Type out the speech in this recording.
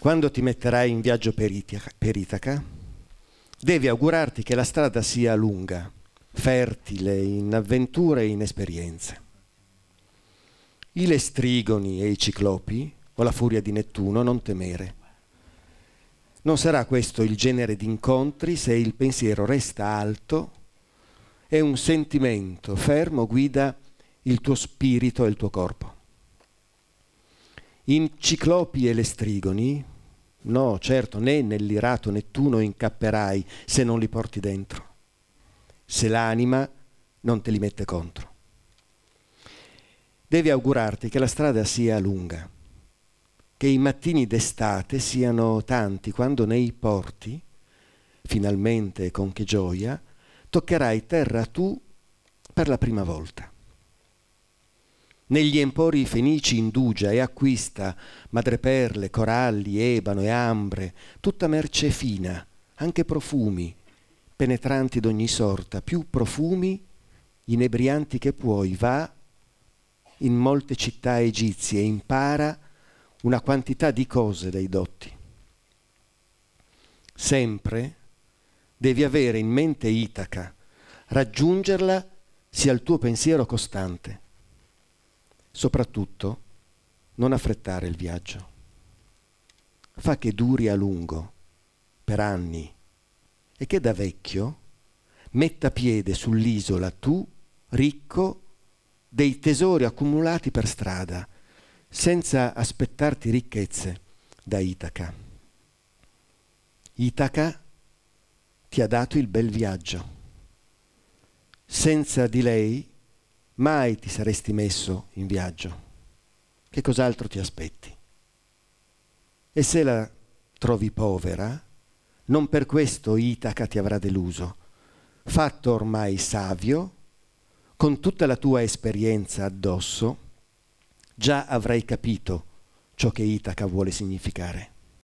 Quando ti metterai in viaggio per, Itaca, per Itaca, devi augurarti che la strada sia lunga, fertile in avventure e in esperienze. I lestrigoni e i ciclopi, o la furia di Nettuno, non temere. Non sarà questo il genere di incontri se il pensiero resta alto e un sentimento fermo guida il tuo spirito e il tuo corpo. In ciclopi e lestrigoni, no, certo, né nell'irato Nettuno incapperai se non li porti dentro, se l'anima non te li mette contro. Devi augurarti che la strada sia lunga, che i mattini d'estate siano tanti quando nei porti, finalmente con che gioia, toccherai terra tu per la prima volta negli empori fenici indugia e acquista madreperle, coralli, ebano e ambre, tutta merce fina, anche profumi, penetranti d'ogni sorta, più profumi inebrianti che puoi, va in molte città egizie e impara una quantità di cose dai dotti. Sempre devi avere in mente Itaca, raggiungerla sia il tuo pensiero costante Soprattutto, non affrettare il viaggio. Fa che duri a lungo, per anni, e che da vecchio metta piede sull'isola tu, ricco, dei tesori accumulati per strada, senza aspettarti ricchezze da Itaca. Itaca ti ha dato il bel viaggio. Senza di lei mai ti saresti messo in viaggio. Che cos'altro ti aspetti? E se la trovi povera, non per questo Itaca ti avrà deluso. Fatto ormai savio, con tutta la tua esperienza addosso, già avrai capito ciò che Itaca vuole significare.